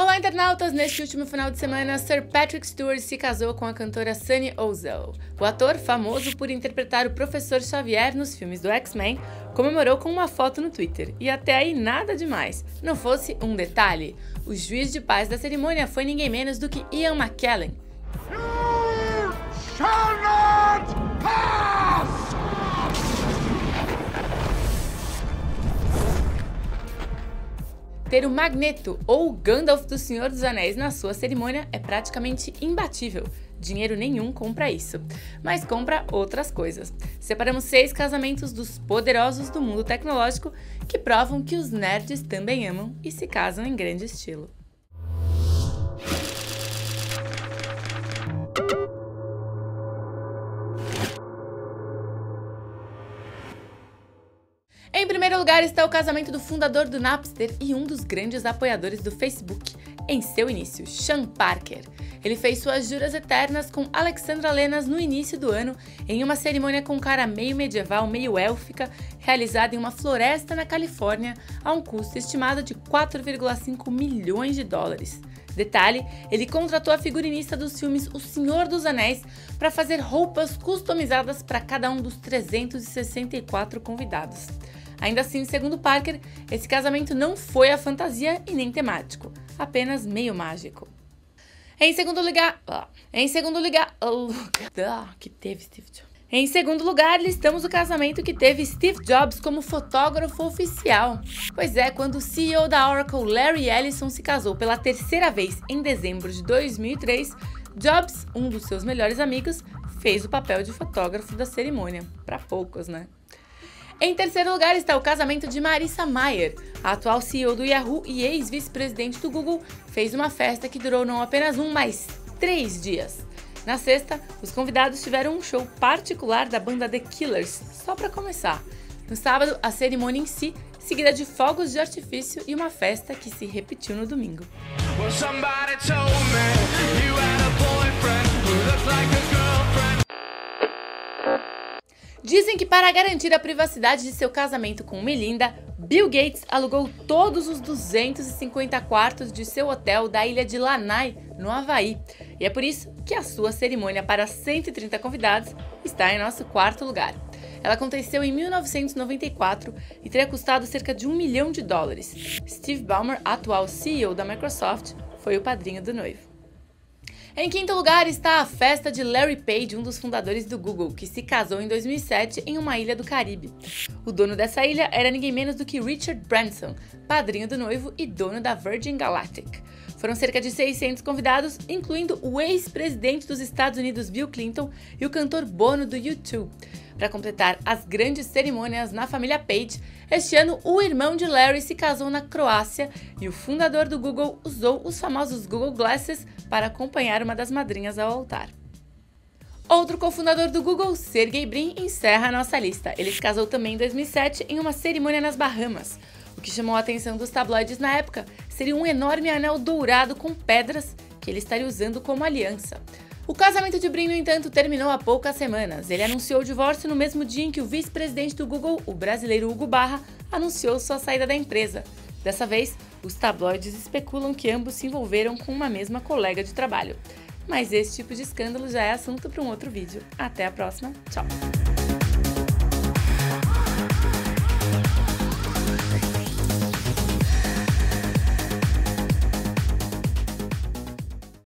Olá, internautas! Neste último final de semana, Sir Patrick Stewart se casou com a cantora Sunny Ozell. O ator, famoso por interpretar o Professor Xavier nos filmes do X-Men, comemorou com uma foto no Twitter. E até aí nada demais. Não fosse um detalhe, o juiz de paz da cerimônia foi ninguém menos do que Ian McKellen. You shall not pass! Ter o Magneto ou o Gandalf do Senhor dos Anéis na sua cerimônia é praticamente imbatível. Dinheiro nenhum compra isso, mas compra outras coisas. Separamos seis casamentos dos poderosos do mundo tecnológico que provam que os nerds também amam e se casam em grande estilo. Em primeiro lugar está o casamento do fundador do Napster e um dos grandes apoiadores do Facebook, em seu início, Sean Parker. Ele fez suas juras eternas com Alexandra Lenas no início do ano, em uma cerimônia com cara meio medieval, meio élfica, realizada em uma floresta na Califórnia, a um custo estimado de 4,5 milhões de dólares. Detalhe, ele contratou a figurinista dos filmes O Senhor dos Anéis para fazer roupas customizadas para cada um dos 364 convidados. Ainda assim, segundo Parker, esse casamento não foi a fantasia e nem temático, apenas meio mágico. Em segundo lugar, em segundo lugar, que teve Steve Jobs. Em segundo lugar, listamos o casamento que teve Steve Jobs como fotógrafo oficial. Pois é, quando o CEO da Oracle, Larry Ellison, se casou pela terceira vez em dezembro de 2003, Jobs, um dos seus melhores amigos, fez o papel de fotógrafo da cerimônia. Para poucos, né? Em terceiro lugar está o casamento de Marissa Mayer. A atual CEO do Yahoo e ex-vice-presidente do Google fez uma festa que durou não apenas um, mas três dias. Na sexta, os convidados tiveram um show particular da banda The Killers, só para começar. No sábado, a cerimônia em si, seguida de fogos de artifício e uma festa que se repetiu no domingo. Well, Dizem que para garantir a privacidade de seu casamento com Melinda, Bill Gates alugou todos os 250 quartos de seu hotel da ilha de Lanai, no Havaí. E é por isso que a sua cerimônia para 130 convidados está em nosso quarto lugar. Ela aconteceu em 1994 e teria custado cerca de um milhão de dólares. Steve Ballmer, atual CEO da Microsoft, foi o padrinho do noivo. Em quinto lugar está a festa de Larry Page, um dos fundadores do Google, que se casou em 2007 em uma ilha do Caribe. O dono dessa ilha era ninguém menos do que Richard Branson, padrinho do noivo e dono da Virgin Galactic. Foram cerca de 600 convidados, incluindo o ex-presidente dos Estados Unidos Bill Clinton e o cantor Bono do YouTube. Para completar as grandes cerimônias na família Page, este ano o irmão de Larry se casou na Croácia e o fundador do Google usou os famosos Google Glasses para acompanhar uma das madrinhas ao altar. Outro cofundador do Google, Sergey Brin, encerra a nossa lista. Ele se casou também em 2007 em uma cerimônia nas Bahamas. O que chamou a atenção dos tabloides na época seria um enorme anel dourado com pedras que ele estaria usando como aliança. O casamento de Brin, no entanto, terminou há poucas semanas. Ele anunciou o divórcio no mesmo dia em que o vice-presidente do Google, o brasileiro Hugo Barra, anunciou sua saída da empresa. Dessa vez, os tabloides especulam que ambos se envolveram com uma mesma colega de trabalho. Mas esse tipo de escândalo já é assunto para um outro vídeo. Até a próxima, tchau!